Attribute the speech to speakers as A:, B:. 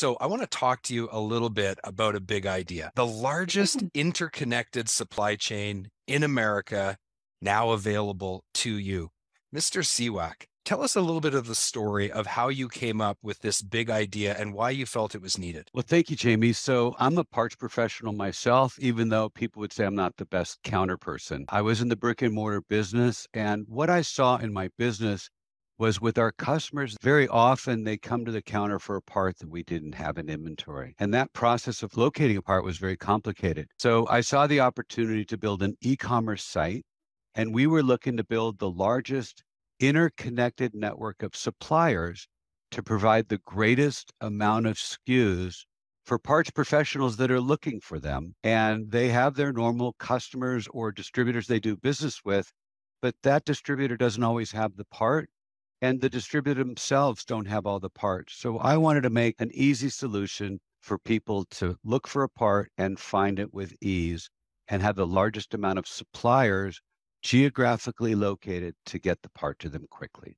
A: So I want to talk to you a little bit about a big idea. The largest mm. interconnected supply chain in America now available to you. Mr. Seewack, tell us a little bit of the story of how you came up with this big idea and why you felt it was needed.
B: Well, thank you, Jamie. So I'm a parts professional myself, even though people would say I'm not the best counter person. I was in the brick and mortar business, and what I saw in my business was with our customers, very often they come to the counter for a part that we didn't have in inventory. And that process of locating a part was very complicated. So I saw the opportunity to build an e commerce site, and we were looking to build the largest interconnected network of suppliers to provide the greatest amount of SKUs for parts professionals that are looking for them. And they have their normal customers or distributors they do business with, but that distributor doesn't always have the part and the distributor themselves don't have all the parts. So I wanted to make an easy solution for people to look for a part and find it with ease and have the largest amount of suppliers geographically located to get the part to them quickly.